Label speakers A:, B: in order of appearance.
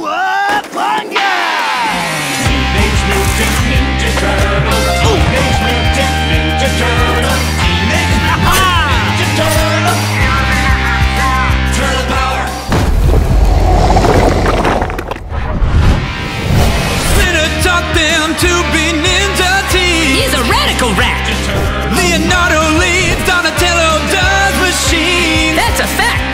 A: Cowabunga!
B: Teenage Mutant Ninja Turtles. Teenage Mutant Ninja Turtles. Teenage Mutant
C: Ninja
B: Turtles. Power. Them to be.